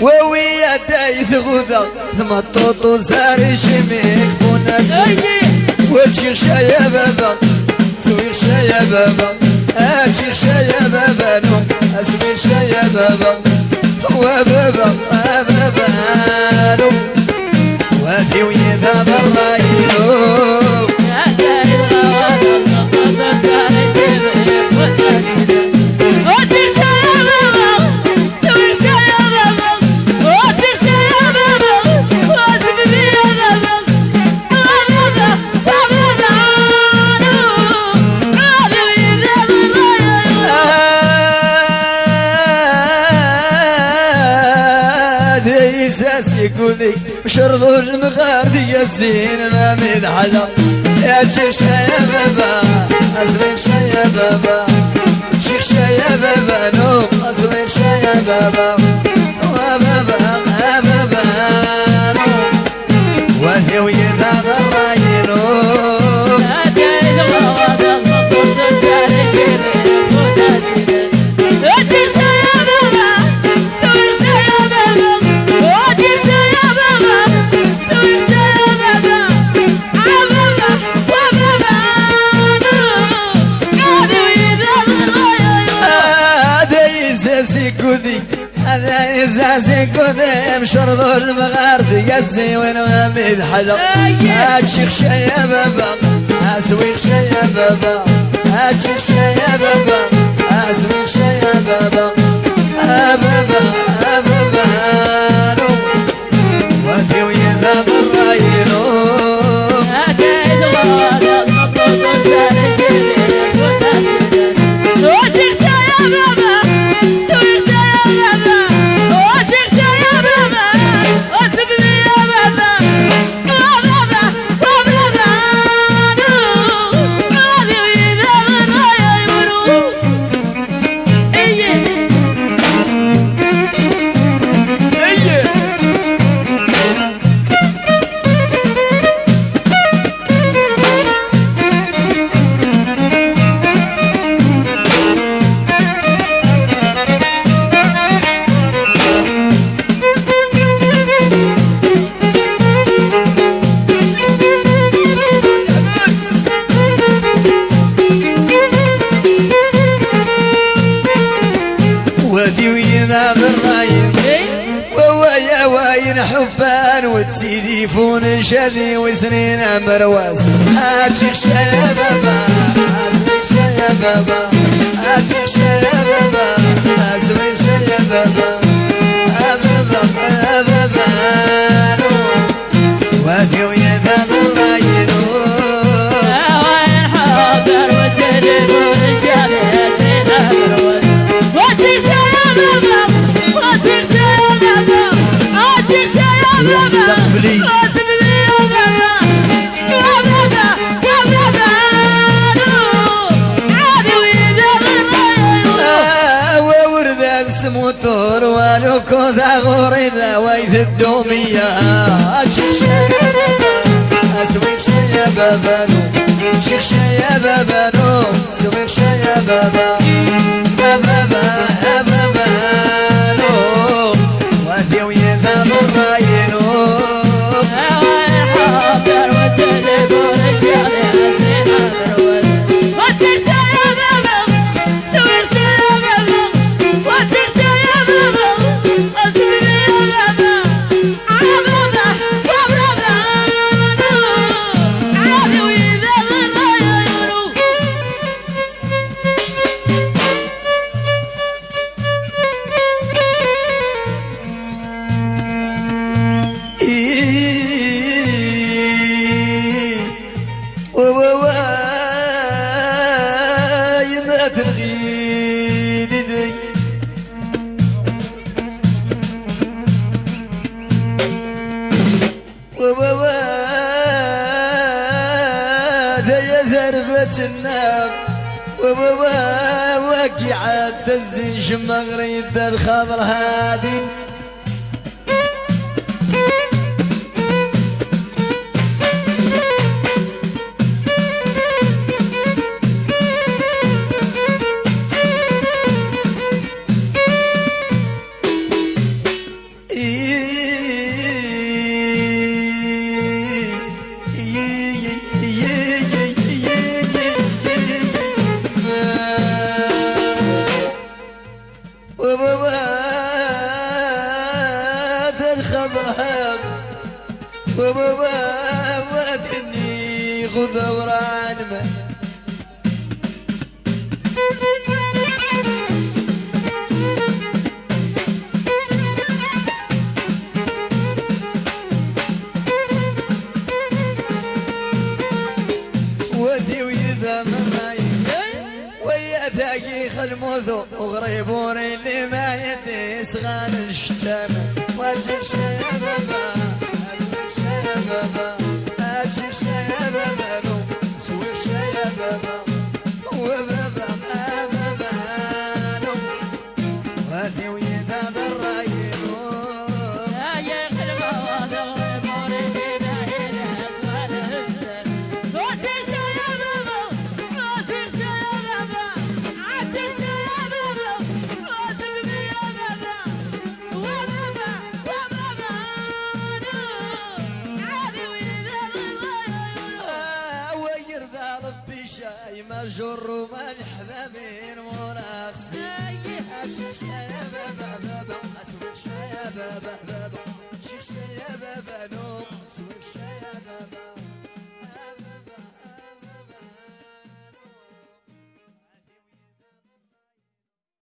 وويا دايث غدا ثم الطوطو زاري شميك بوناتي وشيخ شايا بابا سويخ شايا بابا اشيخ شايا بابا نو اسويخ شايا بابا وبابا وبابا نو وثي ويذا بالرايلو يقولي شرضو المغاربي الزين ما من حلا يا شيخ يا بابا أزويك يا بابا. شيخ يا بابا نو أزويك يا بابا. بابا. هذا إزازي قدام شرط المغارد يزي وين ما مدحلق أتشيخ شيا بابا أسويخ شيا بابا أتشيخ شيا بابا أسويخ شيا بابا أبابا أبابا وثي ويذا بالراينو حبان وتسيديفون شذي وسنين مرواس هاتشيك شايا بابا هاتشيك شايا بابا هاتشيك شايا بابا هاتشيك شايا بابا أبابا أبابا وثي ويا ذا قبلي موتور ولو كذا غريبة ويث الدومية شيخ يا بابا اسويك يا بابا شيخ يا بابا بابا بابا بابا وثي وقعت الزنش مغريد الخضر هادي. وبواد الخضر تاقيخ الموذو وغريبون اللي ما يدي صغار الشتام واجب شبابا واجب شبابا واجب شبابا مجر وما الحبابين مراخس شيخ يا بابا بابا اسوق يا بابا